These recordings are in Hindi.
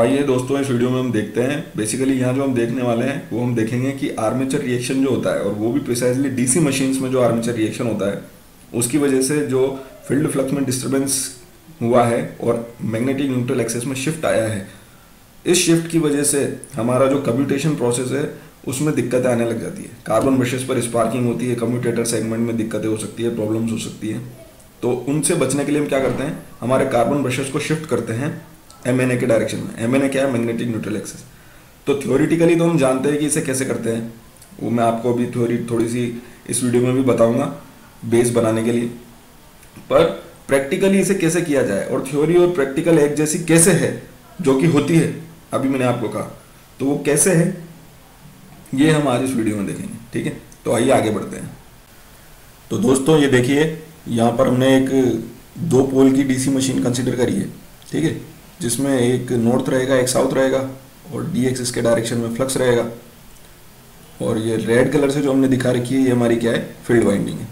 आइए दोस्तों, इस वीडियो में हम देखते हैं। बेसिकली यहाँ जो हम देखने वाले हैं, वो हम देखेंगे कि आर्मेचर रिएक्शन जो होता है, और वो भी प्रिसाइजली डीसी मशीन्स में जो आर्मेचर रिएक्शन होता है, उसकी वजह से जो फ़ील्ड फ्लक्स में डिस्टर्बेंस हुआ है, और मैग्नेटिक न्यूट्रल एक्सेस में शिफ्ट आया है। इस शिफ्ट की वजह से हमारा जो कम्यूटेशन प्रोसेस है, उसमें दिक्कतें आने लग जाती है। कार्बन ब्रशेस पर स्पार्किंग होती है कम्यूटेटर सेगमेंट में दिक्कतें हो सकती है प्रॉब्लम्स हो सकती है। तो उनसे बचने के लिए हम क्या करते हैं, हमारे कार्बन ब्रशेस को शिफ्ट करते हैं एम एन ए के डायरेक्शन में। एम एन ए क्या है? मैग्नेटिक न्यूट्रल एक्सेस तो थ्योरिटिकली तो हम जानते हैं कि इसे कैसे करते हैं। वो मैं आपको अभी थ्योरी थोड़ी सी इस वीडियो में भी बताऊँगा बेस बनाने के लिए। पर प्रैक्टिकली इसे कैसे किया जाए? और थ्योरी और प्रैक्टिकल एक जैसी कैसे है, जो कि होती है? अभी मैंने आपको कहा। तो वो कैसे है? ये हम आज इस वीडियो में देखेंगे, ठीक है? तो आइए आगे बढ़ते हैं। तो दोस्तों, ये देखिए, यहाँ पर हमने एक दो पोल की डीसी मशीन कंसिडर करी है, ठीक है? जिसमें एक नॉर्थ रहेगा, एक साउथ रहेगा और डी एक्सिस के डायरेक्शन में फ्लक्स रहेगा। और ये रेड कलर से जो हमने दिखा रखी है, ये हमारी क्या है? फ़ील्ड वाइंडिंग है।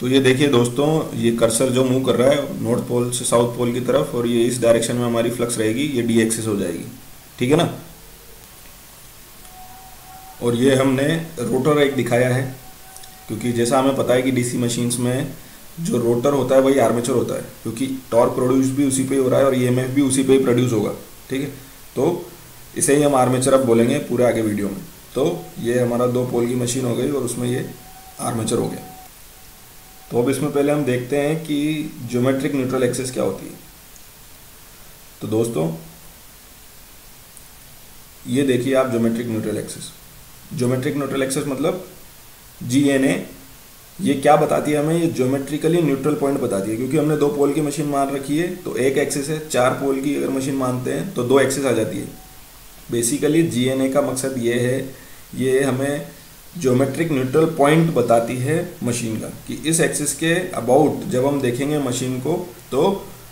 तो ये देखिए दोस्तों, ये कर्सर जो मूव कर रहा है नॉर्थ पोल से साउथ पोल की तरफ़ और ये इस डायरेक्शन में हमारी फ्लक्स रहेगी, ये डी एक्सिस हो जाएगी। ठीक है ना? और ये हमने रोटर एक दिखाया है, क्योंकि जैसा हमें पता है कि डीसी मशीन्स में जो रोटर होता है वही आर्मेचर होता है, क्योंकि टॉर्क प्रोड्यूस भी उसी पे ही रहा है और ईएमएफ भी उसी पे ही प्रोड्यूस होगा, ठीक है? तो इसे ही हम आर्मेचर अब बोलेंगे पूरे आगे वीडियो में। तो ये हमारा दो पोल की मशीन हो गई और उसमें ये आर्मेचर हो गया। तो अब इसमें पहले हम देखते हैं कि ज्योमेट्रिक न्यूट्रल एक्सेस क्या होती है। तो दोस्तों, ये देखिए आप geometric neutral axis geometric neutral axis मतलब जी एन ए ये क्या बताती है हमें? ये ज्योमेट्रिकली न्यूट्रल पॉइंट बताती है, क्योंकि हमने दो पोल की मशीन मान रखी है तो एक एक्सेस है, चार पोल की अगर मशीन मानते हैं तो दो एक्सेस आ जाती है। बेसिकली जीएनए का मकसद ये है, ये हमें ज्योमेट्रिक न्यूट्रल पॉइंट बताती है मशीन का, कि इस एक्सिस के अबाउट जब हम देखेंगे मशीन को तो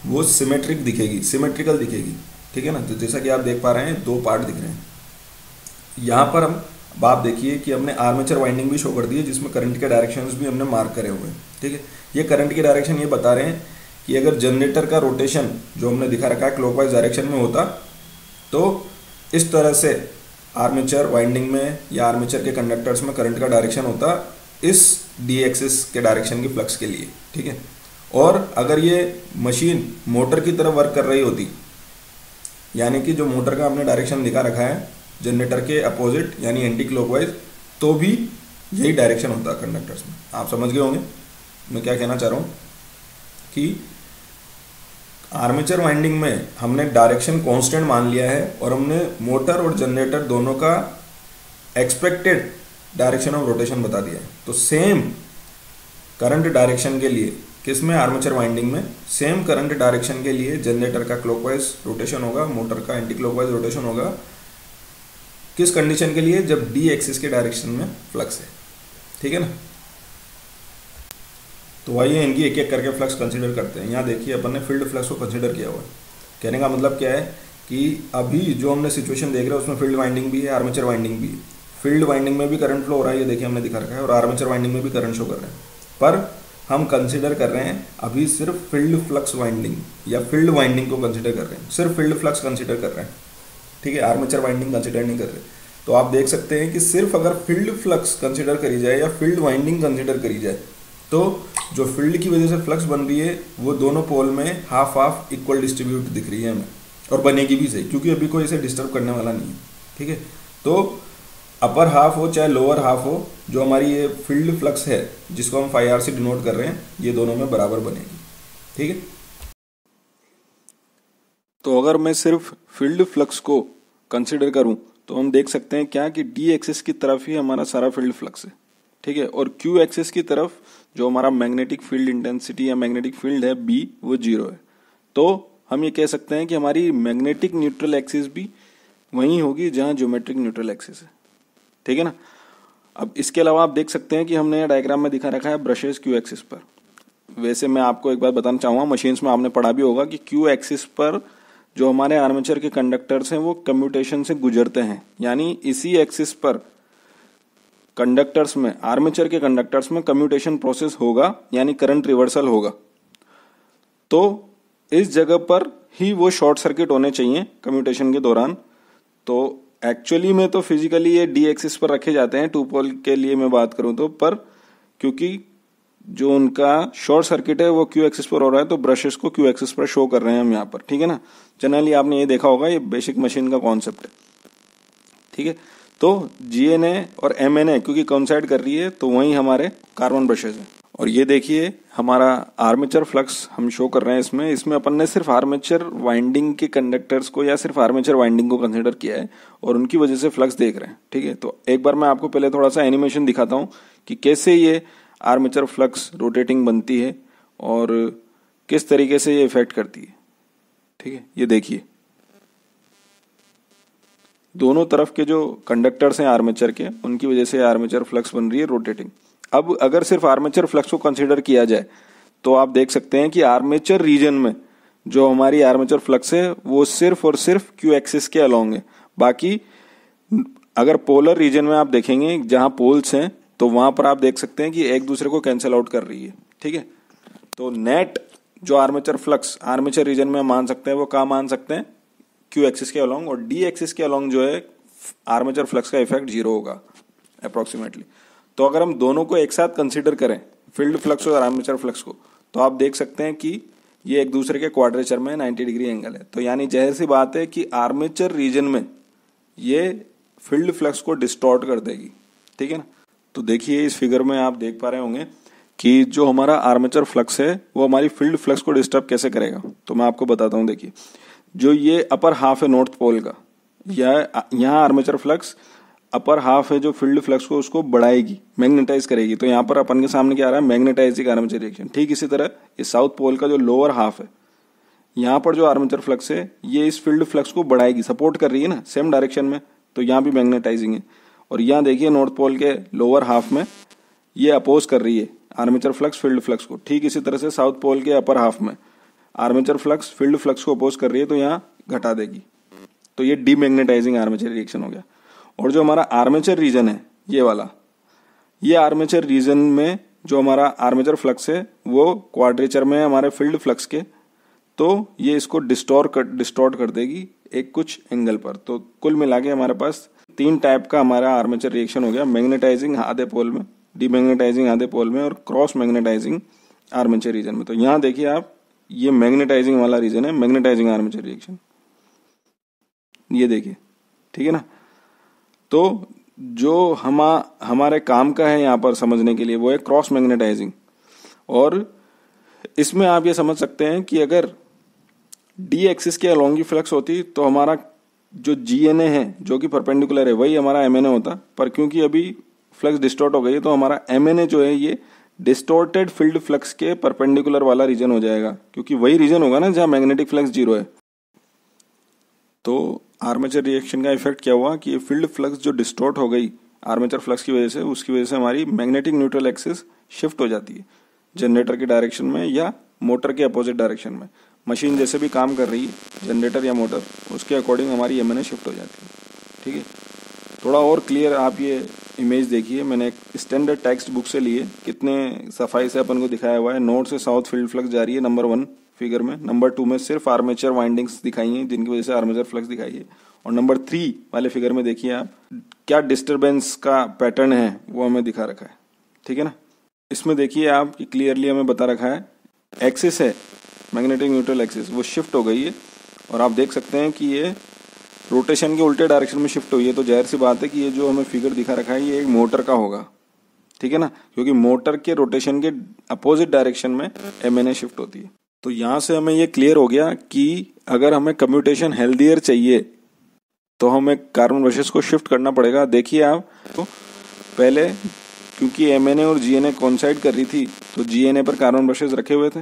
वो सिमेट्रिक दिखेगी सिमेट्रिकल दिखेगी। ठीक है ना? तो जैसा कि आप देख पा रहे हैं, दो पार्ट दिख रहे हैं। यहाँ पर हम अब आप देखिए कि हमने आर्मेचर वाइंडिंग भी शो कर दी है, जिसमें करंट के डायरेक्शन भी हमने मार्क करे हुए हैं, ठीक है? ये करंट के डायरेक्शन ये बता रहे हैं कि अगर जनरेटर का रोटेशन जो हमने दिखा रखा है क्लॉकवाइज डायरेक्शन में होता तो इस तरह से आर्मेचर वाइंडिंग में या आर्मेचर के कंडक्टर्स में करंट का डायरेक्शन होता इस डी एक्सिस के डायरेक्शन की फ्लक्स के लिए, ठीक है? और अगर ये मशीन मोटर की तरफ़ वर्क कर रही होती, यानी कि जो मोटर का हमने डायरेक्शन दिखा रखा है जनरेटर के अपोजिट यानी एंटी क्लॉकवाइज तो भी यही डायरेक्शन होता है कंडक्टर्स में। आप समझ गए होंगे? मैं क्या कहना चाह रहा हूँ? कि आर्मेचर वाइंडिंग में हमने डायरेक्शन कांस्टेंट मान लिया है और हमने मोटर और जनरेटर दोनों का एक्सपेक्टेड डायरेक्शन ऑफ़ रोटेशन बता दिया है। तो सेम करंट डायरेक्शन के लिए किसमें आर्मेचर वाइंडिंग में? सेम करंट डायरेक्शन के लिए जनरेटर का क्लॉकवाइज रोटेशन होगा मोटर का एंटी क्लॉकवाइज रोटेशन होगा किस कंडीशन के लिए? जब डी एक्सिस के डायरेक्शन में फ्लक्स है। ठीक है ना? तो आइए इनकी एक एक करके फ्लक्स कंसीडर करते हैं। यहाँ देखिए, अपन ने फ़ील्ड फ्लक्स को कंसीडर किया हुआ है। कहने का मतलब क्या है कि अभी जो हमने सिचुएशन देख रहे हैं, उसमें फ़ील्ड वाइंडिंग भी है आर्मेचर वाइंडिंग भी है। फ़ील्ड वाइंडिंग में भी करंट फ्लो हो रहा है, ये देखिए हमने दिखा रखा है, और आर्मेचर वाइंडिंग में भी करंट शो कर रहे हैं। पर हम कंसिडर कर रहे हैं, अभी सिर्फ़ फ़ील्ड फ्लक्स वाइंडिंग या फ़ील्ड वाइंडिंग को कंसिडर कर रहे हैं। सिर्फ़ फ़ील्ड फ्लक्स कंसिडर कर रहे हैं। ठीक है आर्मेचर वाइंडिंग कंसिडर नहीं कर रहे। तो आप देख सकते हैं कि सिर्फ़ अगर फ़ील्ड फ्लक्स कंसिडर करी जाए या फ़ील्ड वाइंडिंग कंसिडर करी जाए तो जो फ़ील्ड की वजह से फ्लक्स बन रही है, वो दोनों पोल में हाफ़ हाफ़ इक्वल डिस्ट्रीब्यूट दिख रही है हमें। और बनेगी भी सही, क्योंकि अभी कोई इसे डिस्टर्ब करने वाला नहीं है, ठीक है? तो अपर हाफ़ हो चाहे लोअर हाफ़ हो, जो हमारी ये फ़ील्ड फ्लक्स है, जिसको हम फाइव आर से डिनोट कर रहे हैं, ये दोनों में बराबर बनेगी, ठीक है? तो अगर मैं सिर्फ़ फ़ील्ड फ्लक्स को कंसिडर करूँ तो हम देख सकते हैं क्या कि डी एक्सेस की तरफ़ ही हमारा सारा फ़ील्ड फ्लक्स है, ठीक है? और क्यू एक्सिस की तरफ़ जो हमारा मैग्नेटिक फ़ील्ड इंटेंसिटी या मैग्नेटिक फ़ील्ड है बी वो ज़ीरो है। तो हम ये कह सकते हैं कि हमारी मैग्नेटिक न्यूट्रल एक्सिस भी वहीं होगी जहाँ ज्योमेट्रिक न्यूट्रल एक्सिस है, ठीक है ना? अब इसके अलावा आप देख सकते हैं कि हमने डायग्राम में दिखा रखा है ब्रशेस क्यू एक्सिस पर। वैसे मैं आपको एक बार बताना चाहूँगा मशीन्स में आपने पढ़ा भी होगा कि क्यू एक्सिस पर जो हमारे आर्मेचर के कंडक्टर्स हैं, वो कम्यूटेशन से गुजरते हैं। यानी इसी एक्सिस पर कंडक्टर्स में आर्मेचर के कंडक्टर्स में कम्यूटेशन प्रोसेस होगा, यानी करंट रिवर्सल होगा। तो इस जगह पर ही वो शॉर्ट सर्किट होने चाहिए कम्यूटेशन के दौरान। तो एक्चुअली में तो फिजिकली ये डी एक्सिस पर रखे जाते हैं टू पोल के लिए मैं बात करूँ तो पर क्योंकि जो उनका शॉर्ट सर्किट है, वो क्यू एक्सिस पर हो रहा है तो ब्रशेस को क्यू एक्सिस पर शो कर रहे हैं हम यहाँ पर, ठीक है ना? जनरली आपने ये देखा होगा, ये बेसिक मशीन का कॉन्सेप्ट है, ठीक है? तो जीएनए और एमएनए क्योंकि कॉन्साइड कर रही है तो वही हमारे कार्बन ब्रशेज हैं। और ये देखिए, हमारा आर्मेचर फ्लक्स हम शो कर रहे हैं इसमें। इसमें अपन ने सिर्फ़ आर्मेचर वाइंडिंग के कंडक्टर्स को या सिर्फ़ आर्मेचर वाइंडिंग को कंसिडर किया है, और उनकी वजह से फ्लक्स देख रहे हैं, ठीक है? तो एक बार मैं आपको पहले थोड़ा सा एनिमेशन दिखाता हूँ कि कैसे ये आर्मेचर फ्लक्स रोटेटिंग बनती है और किस तरीके से ये इफ़ेक्ट करती है? ठीक है, ये देखिए। दोनों तरफ़ के जो कंडक्टर्स हैं आर्मेचर के, उनकी वजह से आर्मेचर फ्लक्स बन रही है रोटेटिंग अब अगर सिर्फ़ आर्मेचर फ्लक्स को कंसिडर किया जाए तो आप देख सकते हैं कि आर्मेचर रीजन में जो हमारी आर्मेचर फ्लक्स है, वो सिर्फ़ और सिर्फ़ क्यू एक्सिस के अलोंग है। बाकी, अगर पोलर रीजन में आप देखेंगे, जहाँ पोल्स हैं तो वहाँ पर आप देख सकते हैं कि एक दूसरे को कैंसिल आउट कर रही है, ठीक है? तो नेट जो आर्मेचर फ्लक्स आर्मेचर रीजन में मान सकते हैं, वो कहा मान सकते हैं? क्यू एक्सिस के अलोंग और डी एक्सिस के अलोंग जो है आर्मेचर फ्लक्स का इफ़ेक्ट ज़ीरो होगा अप्रोक्सीमेटली तो अगर हम दोनों को एक साथ कंसिडर करें फ़ील्ड फ्लक्स और आर्मेचर फ्लक्स को तो आप देख सकते हैं कि ये एक दूसरे के क्वाड्रेचर में 90 डिग्री एंगल है। तो यानी जहर सी बात है कि आर्मेचर रीजन में ये फ़ील्ड फ्लक्स को डिस्टॉर्ट कर देगी, ठीक है ना? तो देखिए, इस फिगर में आप देख पा रहे होंगे कि जो हमारा आर्मेचर फ्लक्स है, वो हमारी फ़ील्ड फ्लक्स को डिस्टर्ब कैसे करेगा? तो मैं आपको बताता हूँ, देखिए। जो ये अपर हाफ़ है नॉर्थ पोल का यह यहाँ आर्मेचर फ्लक्स अपर हाफ़ है जो फ़ील्ड फ्लक्स को, उसको बढ़ाएगी मैग्नेटाइज करेगी। तो यहाँ पर अपन के सामने क्या आ रहा है? मैग्नेटाइजिंग आर्मेचर रिएक्शन ठीक इसी तरह ये साउथ पोल का जो लोअर हाफ़ है, यहाँ पर जो आर्मेचर फ्लक्स है, ये इस फ़ील्ड फ्लक्स को बढ़ाएगी सपोर्ट कर रही है ना सेम डायरेक्शन में तो यहाँ भी मैग्नेटाइजिंग है। और यहाँ देखिए नॉर्थ पोल के लोअर हाफ़ में ये अपोज कर रही है आर्मेचर फ्लक्स फ़ील्ड फ्लक्स को। ठीक इसी तरह से साउथ पोल के अपर हाफ़ में आर्मेचर फ्लक्स फ़ील्ड फ्लक्स को अपोज कर रही है तो यहाँ घटा देगी। तो ये डीमैग्नेटाइजिंग आर्मेचर रिएक्शन हो गया। और जो हमारा आर्मेचर रीजन है, ये वाला, ये आर्मेचर रीजन में जो हमारा आर्मेचर फ्लक्स है, वो क्वाड्रेचर में हमारे फ़ील्ड फ्लक्स के तो ये इसको डिस्टोर कर डिस्टोर्ट कर देगी एक कुछ एंगल पर। तो कुल मिला के हमारे पास तीन टाइप का हमारा आर्मेचर रिएक्शन हो गया मैग्नेटाइजिंग आधे पोल में डीमैग्नेटाइजिंग आधे पोल में और क्रॉस मैग्नेटाइजिंग आर्मेचर रीजन में। तो यहाँ देखिए आप, ये मैग्नेटाइजिंग वाला रीजन है मैग्नेटाइजिंग आर्मेचर रिएक्शन ये देखिए, ठीक है ना? तो जो हम, हमारे काम का है यहाँ पर समझने के लिए, वो है क्रॉस मैग्नेटाइजिंग और इसमें आप ये समझ सकते हैं कि अगर डी एक्सिस के अलोंग फ्लक्स होती तो हमारा जो जी एन ए है, जो कि परपेंडिकुलर है, वही हमारा एम एन ए होता। पर क्योंकि अभी फ्लक्स डिस्टोर्ट हो गई है तो हमारा एम एन ए जो है, ये डिस्टोर्टेड फ़ील्ड फ्लक्स के परपेंडिकुलर वाला रीजन हो जाएगा। क्योंकि वही रीजन होगा ना, जहाँ मैग्नेटिक फ्लक्स ज़ीरो है। तो आर्मेचर रिएक्शन का इफ़ेक्ट क्या हुआ कि ये फ़ील्ड फ्लक्स जो डिस्टोर्ट हो गई आर्मेचर फ्लक्स की वजह से, उसकी वजह से हमारी मैग्नेटिक न्यूट्रल एक्सिस शिफ्ट हो जाती है। जनरेटर के डायरेक्शन में या मोटर के अपोजिट डायरेक्शन में। मशीन जैसे भी काम कर रही है, जनरेटर या मोटर, उसके अकॉर्डिंग हमारी एम शिफ्ट हो जाती है। ठीक है? थोड़ा और क्लियर आप ये इमेज देखिए, मैंने एक स्टैंडर्ड टेक्स्ट बुक से लिए, कितने सफ़ाई से अपन को दिखाया हुआ है। नॉर्थ से साउथ फ़ील्ड फ्लक्स जा रही है नंबर वन फिगर में। नंबर टू में सिर्फ़ आर्मेचर वाइंडिंग्स दिखाई हैं, जिनकी वजह से आर्मेचर फ्लक्स दिखाई है। और नंबर थ्री वाले फिगर में देखिए आप, क्या डिस्टर्बेंस का पैटर्न है, वो हमें दिखा रखा है। ठीक है ना? इसमें देखिए आप क्लियरली हमें बता रखा है एक्सिस है मैग्नेटिक न्यूट्रल एक्सिस, वो शिफ्ट हो गई है। और आप देख सकते हैं कि ये रोटेशन के उल्टे डायरेक्शन में शिफ्ट हुई है। तो ज़ाहिर सी बात है कि ये जो हमें फिगर दिखा रखा है, ये एक मोटर का होगा। ठीक है ना? क्योंकि मोटर के रोटेशन के अपोजिट डायरेक्शन में एम एन ए शिफ्ट होती है। तो यहाँ से हमें ये क्लियर हो गया कि अगर हमें कम्यूटेशन हेल्दियर चाहिए तो हमें कार्बन ब्रशेस को शिफ्ट करना पड़ेगा। देखिए आप तो पहले, क्योंकि एम एन ए और जी एन ए कॉन्साइड कर रही थी तो जी एन ए पर कार्बन ब्रशेस रखे हुए थे।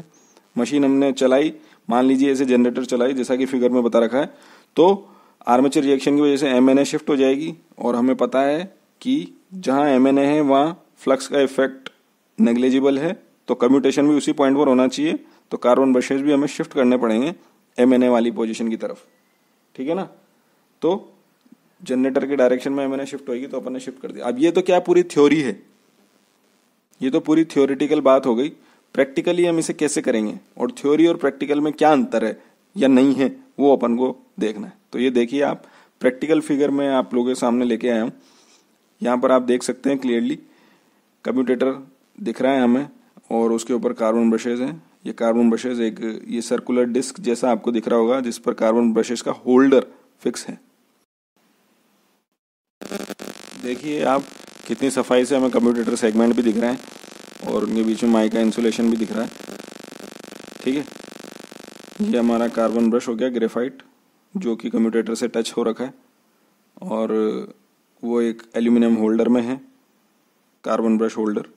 मशीन हमने चलाई, मान लीजिए ऐसे जनरेटर चलाई, जैसा कि फिगर में बता रखा है तो आर्मेचर रिएक्शन की वजह से एमएनए शिफ्ट हो जाएगी और हमें पता है कि जहाँ एम है, वहाँ फ्लक्स का इफ़ेक्ट नेग्लेजिबल है तो कम्यूटेशन भी उसी पॉइंट पर होना चाहिए तो कार्बन ब्रशेज भी हमें शिफ्ट करने पड़ेंगे एमएनए वाली पोजिशन की तरफ़। ठीक है ना? तो जनरेटर के डायरेक्शन में एमएनए शिफ्ट होगी तो अपन ने शिफ्ट कर दिया। अब ये तो क्या पूरी थ्योरी है? ये तो पूरी थ्योरिटिकल बात हो गई। प्रैक्टिकली हम इसे कैसे करेंगे? और थ्योरी और प्रैक्टिकल में क्या अंतर है या नहीं है, वो अपन को देखना है। तो ये देखिए आप प्रैक्टिकल फिगर में आप लोगों के सामने लेके आया हूँ। यहाँ पर आप देख सकते हैं क्लियरली कम्यूटेटर दिख रहा है हमें, और उसके ऊपर कार्बन ब्रशेज हैं। ये कार्बन ब्रशेज एक, ये सर्कुलर डिस्क जैसा आपको दिख रहा होगा, जिस पर कार्बन ब्रशेज का होल्डर फिक्स है। देखिए आप, कितनी सफ़ाई से हमें कम्यूटेटर सेगमेंट भी दिख रहे हैं। और उनके बीच में माइक का इंसुलेशन भी दिख रहा है। ठीक है? ये हमारा कार्बन ब्रश हो गया ग्रेफाइट जो कि कम्यूटेटर से टच हो रखा है। और वो एक एल्यूमिनियम होल्डर में है कार्बन ब्रश होल्डर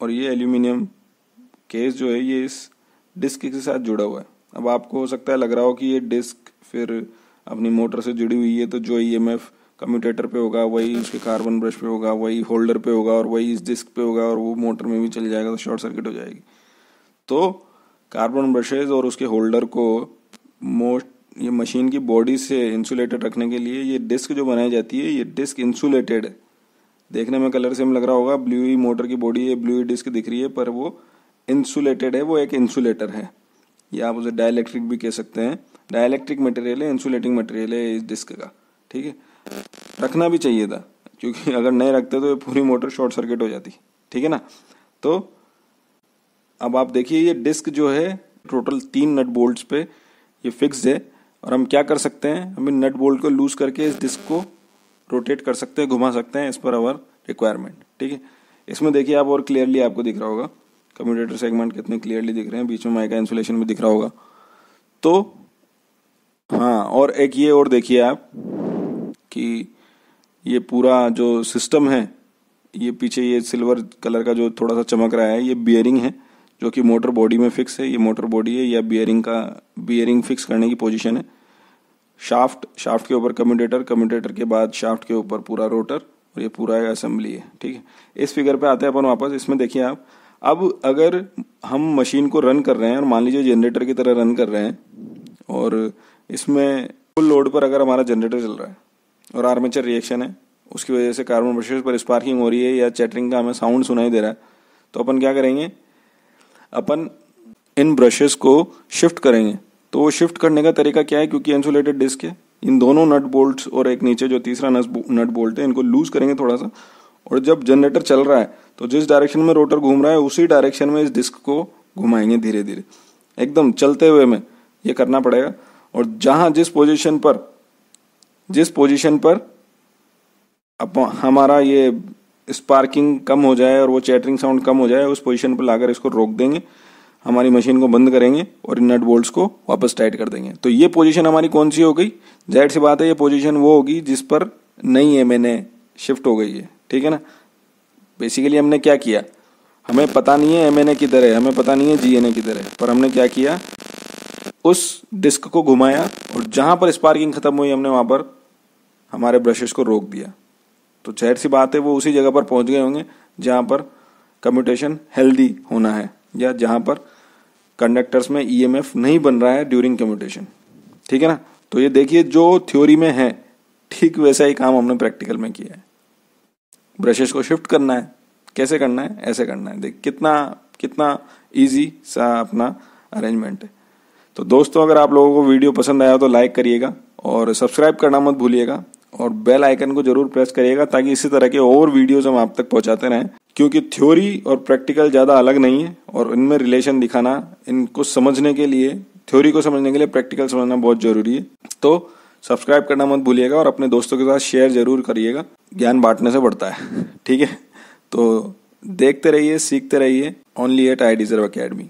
और ये एल्यूमिनियम केस जो है, ये इस डिस्क के साथ जुड़ा हुआ है। अब आपको हो सकता है लग रहा हो कि ये डिस्क फिर अपनी मोटर से जुड़ी हुई है तो जो ई एम एफ़ कम्यूटेटर पे होगा, वही उसके कार्बन ब्रश पे होगा, वही होल्डर पे होगा और वही इस डिस्क पे होगा और वो मोटर में भी चल जाएगा तो शॉर्ट सर्किट हो जाएगी। तो कार्बन ब्रशेज और उसके होल्डर को मोस्ट, ये मशीन की बॉडी से इंसुलेटेड रखने के लिए ये डिस्क जो बनाई जाती है, ये डिस्क इंसुलेटेड। है देखने में कलर सेम लग रहा होगा, ब्लू ही मोटर की बॉडी है, ब्लू ही डिस्क दिख रही है, पर वो इंसुलेटेड है, वो एक इंसुलेटर है। या आप उसे डायलैक्ट्रिक भी कह सकते हैं। डायलैक्ट्रिक मटेरियल है इंसुलेटिंग मटेरियल है इस डिस्क का, ठीक है? रखना भी चाहिए था, क्योंकि अगर नहीं रखते तो ये पूरी मोटर शॉर्ट सर्किट हो जाती, ठीक है ना? तो अब आप देखिए, ये डिस्क जो है, टोटल तीन नट बोल्ट्स पे ये फिक्स है, और हम क्या कर सकते हैं, हम इन नट बोल्ट को लूज करके इस डिस्क को रोटेट कर सकते हैं, घुमा सकते हैं इस पर अवर रिक्वायरमेंट ठीक है? इसमें देखिए, आप और क्लियरली आपको दिख रहा होगा कम्यूटेटर सेगमेंट कितने क्लियरली दिख रहे हैं, बीच में माइका इंसुलेशन भी दिख रहा होगा। तो हाँ और एक ये और देखिए आप कि ये पूरा जो सिस्टम है, ये पीछे ये सिल्वर कलर का जो थोड़ा सा चमक रहा है, ये बियरिंग है, जो कि मोटर बॉडी में फिक्स है, ये मोटर बॉडी है, या बियरिंग का बियरिंग फिक्स करने की पोजीशन है। शाफ्ट शाफ्ट के ऊपर कम्यूटेटर कम्यूटेटर के बाद शाफ्ट के ऊपर पूरा रोटर और ये पूरा असेंबली है, ठीक है। इस फिगर पे आते हैं अपन वापस, इसमें देखिए आप। अब अगर हम मशीन को रन कर रहे हैं, और मान लीजिए जनरेटर की तरह रन कर रहे हैं, और इसमें फुल लोड पर अगर हमारा जनरेटर चल रहा है और आर्मेचर रिएक्शन है। उसकी वजह से कार्बन ब्रशेज पर स्पार्किंग हो रही है या चैटरिंग का हमें साउंड सुनाई दे रहा है। तो अपन क्या करेंगे? अपन इन ब्रशेस को शिफ्ट करेंगे। तो वो शिफ्ट करने का तरीका क्या है? क्योंकि इंसुलेटेड डिस्क है। इन दोनों नट बोल्ट और एक नीचे जो तीसरा नट बोल्ट है, इनको लूज करेंगे थोड़ा सा। और जब जनरेटर चल रहा है तो जिस डायरेक्शन में रोटर घूम रहा है, उसी डायरेक्शन में इस डिस्क को घुमाएँगे धीरे धीरे एकदम चलते हुए में ये करना पड़ेगा। और जहाँ जिस पोजीशन पर जिस पोजीशन पर अब हमारा ये स्पार्किंग कम हो जाए और वो चैटरिंग साउंड कम हो जाए, उस पोजीशन पर लाकर इसको रोक देंगे, हमारी मशीन को बंद करेंगे और इन नट बोल्ट्स को वापस टाइट कर देंगे। तो ये पोजीशन हमारी कौन सी हो गई? ज़ाहिर सी बात है, ये पोजीशन वो होगी जिस पर नई एमएनए शिफ्ट हो गई है। ठीक है ना? बेसिकली हमने क्या किया? हमें पता नहीं है एम एन ए किधर है, हमें पता नहीं है जी एन ए किधर है, पर हमने क्या किया? उस डिस्क को घुमाया और जहाँ पर स्पार्किंग खत्म हुई, हमने वहाँ पर हमारे ब्रशेस को रोक दिया। तो ज़ाहिर सी बात है, वो उसी जगह पर पहुँच गए होंगे जहाँ पर कम्यूटेशन हेल्दी होना है, या जहाँ पर कंडक्टर्स में ईएमएफ e नहीं बन रहा है ड्यूरिंग कम्यूटेशन ठीक है ना? तो ये देखिए, जो थ्योरी में है, ठीक वैसा ही काम हमने प्रैक्टिकल में किया है। ब्रशेस को शिफ्ट करना है। कैसे करना है? ऐसे करना है। देख, कितना कितना इजी सा अपना अरेंजमेंट है। तो दोस्तों, अगर आप लोगों को वीडियो पसंद आया तो लाइक करिएगा और सब्सक्राइब करना मत भूलिएगा और बेल आइकन को ज़रूर प्रेस करिएगा ताकि इसी तरह के और वीडियोस हम आप तक पहुंचाते रहें, क्योंकि थ्योरी और प्रैक्टिकल ज़्यादा अलग नहीं है और इनमें रिलेशन दिखाना, इनको समझने के लिए थ्योरी को समझने के लिए प्रैक्टिकल समझना बहुत ज़रूरी है। तो सब्सक्राइब करना मत भूलिएगा और अपने दोस्तों के साथ शेयर ज़रूर करिएगा, ज्ञान बांटने से बढ़ता है, ठीक है? तो देखते रहिए, सीखते रहिए only at I deserve academy